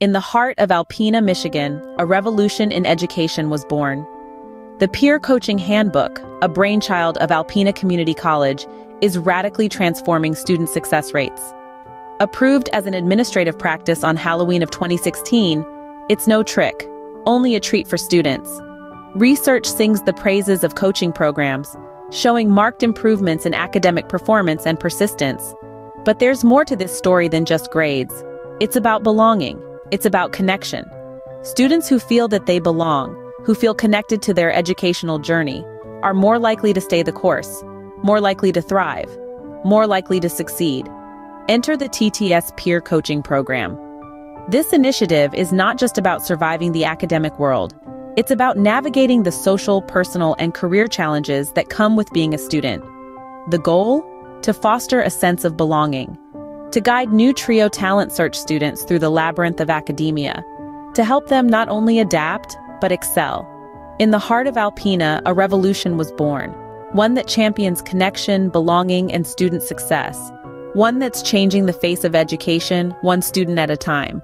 In the heart of Alpena, Michigan, a revolution in education was born. The Peer Coaching Handbook, a brainchild of Alpena Community College, is radically transforming student success rates. Approved as an administrative practice on Halloween of 2016, it's no trick, only a treat for students. Research sings the praises of coaching programs, showing marked improvements in academic performance and persistence. But there's more to this story than just grades. It's about belonging. It's about connection. Students who feel that they belong, who feel connected to their educational journey, are more likely to stay the course, more likely to thrive, more likely to succeed. Enter the TTS Peer Coaching Program. This initiative is not just about surviving the academic world. It's about navigating the social, personal, and career challenges that come with being a student. The goal? To foster a sense of belonging, to guide new TRIO talent search students through the labyrinth of academia, to help them not only adapt, but excel. In the heart of Alpena, a revolution was born, one that champions connection, belonging, and student success, one that's changing the face of education, one student at a time.